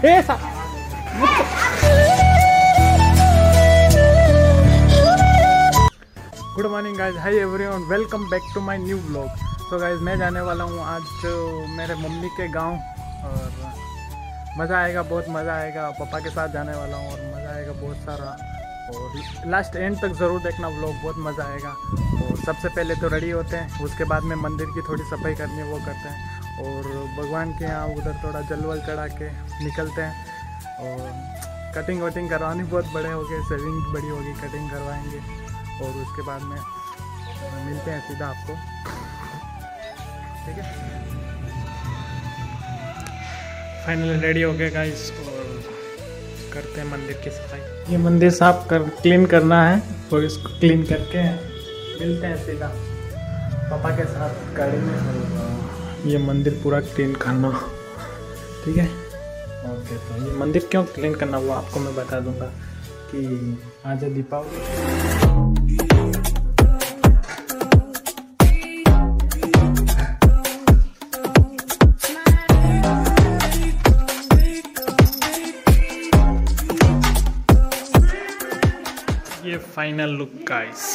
Good morning guys hi everyone welcome back to my new blog तो guys मैं जाने वाला हूँ आज मेरे मम्मी के गाँव, और मज़ा आएगा, बहुत मज़ा आएगा। पापा के साथ जाने वाला हूँ, और मज़ा आएगा बहुत सारा। और लास्ट एंड तक ज़रूर देखना ब्लॉग बहुत मज़ा आएगा। और सबसे पहले तो रेडी होते हैं, उसके बाद में मंदिर की थोड़ी सफ़ाई करनी है, वो करते हैं। और भगवान के यहाँ उधर थोड़ा जल वल चढ़ा के निकलते हैं। और कटिंग वटिंग करवानी बहुत बड़े हो गए सेविंग बड़ी होगी कटिंग करवाएँगे। और उसके बाद में मिलते हैं सीधा आपको। ठीक है? फाइनली रेडी हो गए गाइस और करते हैं मंदिर की सफ़ाई। ये मंदिर साफ़ कर क्लीन करना है और इसको क्लीन करके मिलते हैं सीधा। पापा के साथ गाड़ी में। ये मंदिर पूरा क्लीन करना। ठीक है? ओके तो ये मंदिर क्यों क्लीन करना वो आपको मैं बता दूँगा कि आज है दीपावली। ये फाइनल लुक गाइस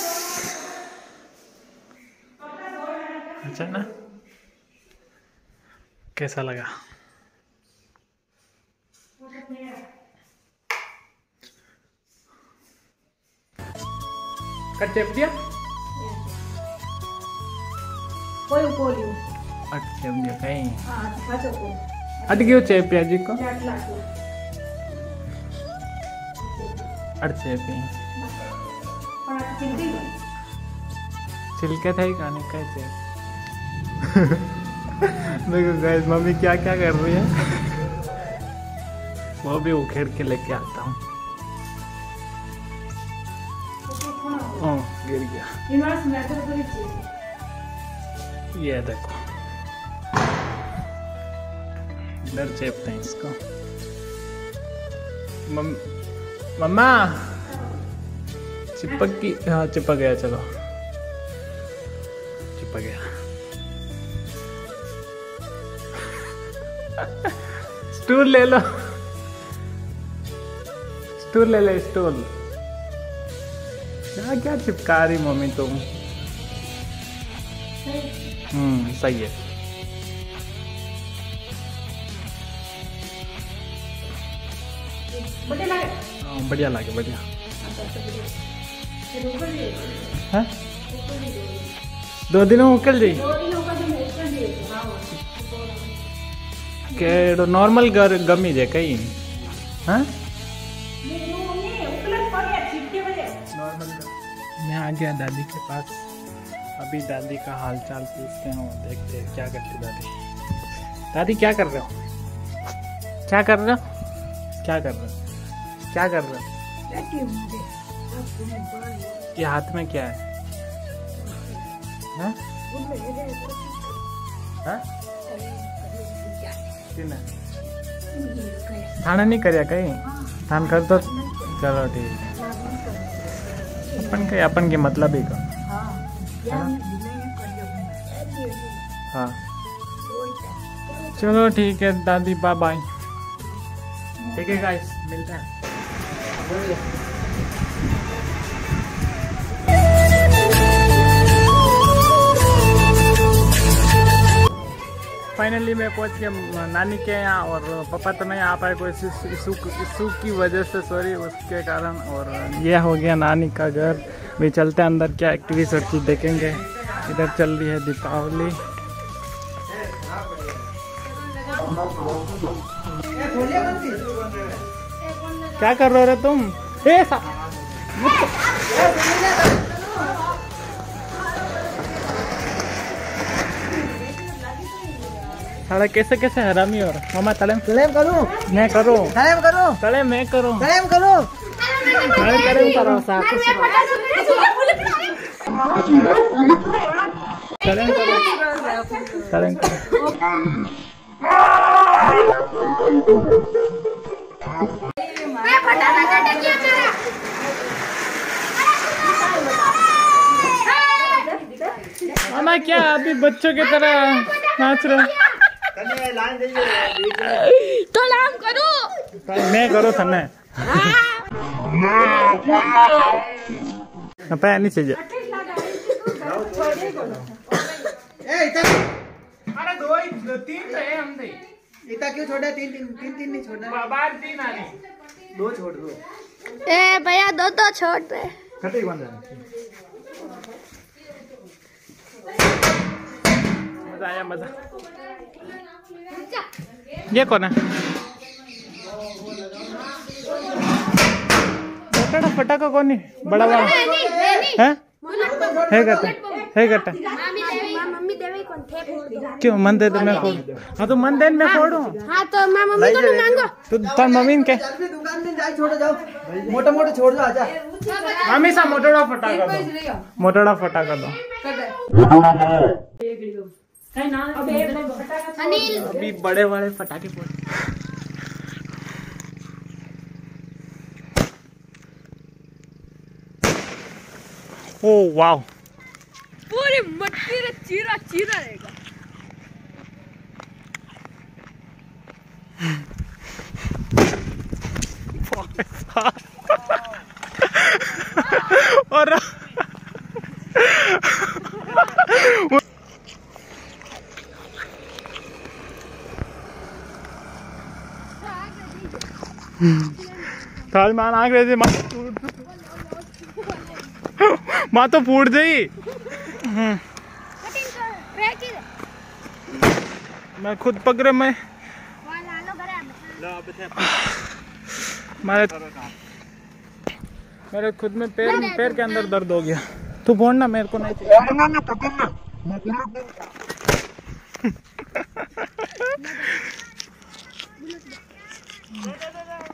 अच्छा ना? कैसा लगा? दिया? दिया कहीं। हा खातो पोळी अट गयो चेप जी को? चाटला तो अट चेप देखो गाइस मम्मी क्या क्या कर रही है? वो भी उखेड़ के लेके आता हूँ। गिर गया। ये देखो। इधर चेपते हैं इसको। मम मम्मा! चिपक की हाँ चिपक गया, चलो। चिपक गया। स्टूल ले लो। स्टूल ले ले स्टूल। क्या क्या चिपका रही मम्मी तुम? हम्म सही है। बटे लागे। हाँ, बढ़िया लगे बढ़िया। ते लोकल दे दिनों उकल जाई के नॉर्मल गर गमी जे कहीं। हाँ? मी आ गया दादी के पास। अभी दादी का हाल चाल पूछते हैं और देखते हैं क्या करती दादी। दादी क्या कर रहे हो? क्या कर रहे हो? क्या कर रहे हो? क्या कर रहे हो? ये हाथ में क्या है? हाँ? हाँ? नहीं कहीं? थान कर दो चलो ठीक है। अपन के अपन के मतलब ही का करियो हाँ। चलो ठीक है, दादी बाय बाय ठीक है गाइस मिलते हैं। फाइनली मैं पहुँच गया नानी के यहाँ और पापा तो नहीं आ पाए कोई इशू की वजह से सॉरी उसके कारण और ये हो गया नानी का घर। भी चलते हैं अंदर क्या एक्टिविटी और चीज़ देखेंगे। इधर चल रही है दीपावली। क्या कर रहे हो तुम? ए साला कैसे कैसे हरामी हो? रहा मामा तले सलेम करूँ? मैं करूँ। सलेम करूँ? तले मैं करूँ। सलेम करूँ? मैं करूँ करो सा तले करो। तले करो। मामा क्या अभी बच्चों की तरह नाच रहे तो नाम करो। मैं करो था मैं नहीं चाहिए। ए इतना अरे दो ही तीन तो है हम दे इतना क्यों छोड़ा? तीन तीन तीन तीन नहीं छोड़ा। बाहर तीन आ रहे दो छोड़ दो। ए भैया दो दो छोड़ दे। कटे बंद मज़ा आया मज़ा। ये कौन है? फटाका फटाका कौन है? बड़ा वाला। है? है गट्टा है गट्टा मम्मी देवी कौन थे? फोड़ दो क्यों मन दे मैं फोड़ हाँ तो मन दे मैं फोड़ू हाँ तो मैं मम्मी को मांगो। तो तार मम्मी के दुकान में जाए छोड़ो जाओ। मोटा मोटा छोड़ दो आजा। हमेशा मोटोड़ा फटाका दो। मोटोड़ा फटाका दो। अनिल! अभी बड़े बड़े फटाके फोड़। Oh wow. पूरी मट्टी रे चीरा चीरा रहेगा। और काल मान आग रहे थे माँ माँ तो फूट गई। मैं खुद पकड़े मैं मेरे मेरे खुद में पैर पैर के अंदर दर्द हो गया। तू फोड़ ना मेरे को नहीं चाहिए।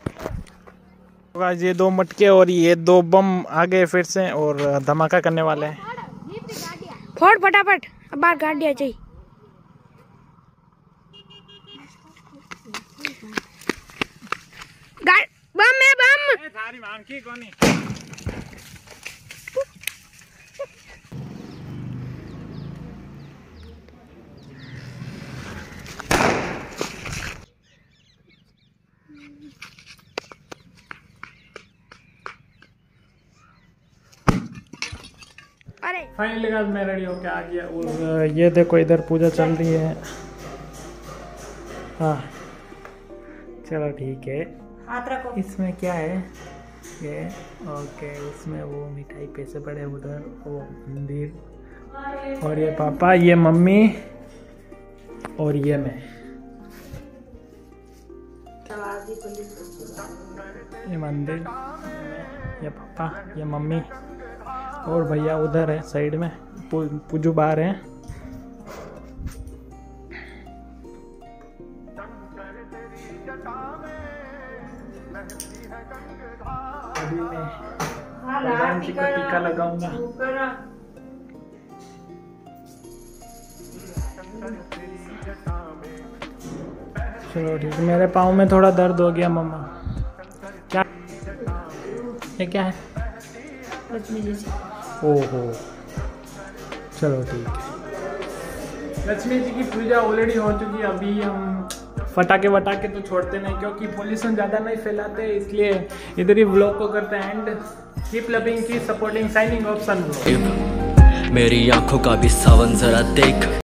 गाइस, ये दो मटके और ये दो बम आ गए फिर से और धमाका करने वाले हैं। फोड़ फटाफट। अब बाहर गाड़िया चाहिए गाड़ बम है बम। सारी मांगी कोनी? अरे। फाइनली गाइस मैं रेडी होके आ गया और ये देखो इधर पूजा चल। रही है। हाँ। चलो ठीक है। हाथ रखो। इसमें क्या है? ये ओके इसमें वो मिठाई पैसे पड़े उधर वो मंदिर। और ये पापा ये मम्मी और ये मैं। ये मंदिर ये पापा ये मम्मी। और भैया उधर है, साइड में पूजू बाहर है। टीका लगाऊँगा। चलो ठीक है, मेरे पाँव में थोड़ा दर्द हो गया, मम्मा। क्या ये क्या है? ओहो। चलो ठीक है। लक्ष्मी जी की पूजा ऑलरेडी हो चुकी है अभी हम फटाके वटाके तो छोड़ते नहीं क्योंकि पोल्यूशन ज़्यादा नहीं फैलाते इसलिए इधर ही ब्लॉग को करते हैं एंड कीप लविंग की सपोर्टिंग साइनिंग ऑफ़ सन मेरी आँखों का भी सावन जरा देख।